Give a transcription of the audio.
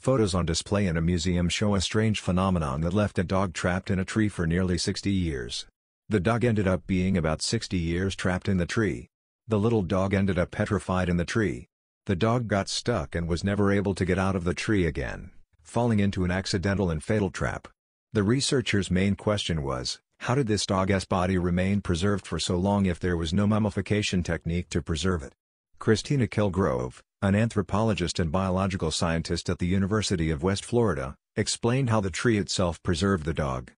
Photos on display in a museum show a strange phenomenon that left a dog trapped in a tree for nearly 60 years. The dog ended up being about 60 years trapped in the tree. The little dog ended up petrified in the tree. The dog got stuck and was never able to get out of the tree again, falling into an accidental and fatal trap. The researchers' main question was, how did this dog's body remain preserved for so long if there was no mummification technique to preserve it? Kristina Killgrove, an anthropologist and biological scientist at the University of West Florida, explained how the tree itself preserved the dog.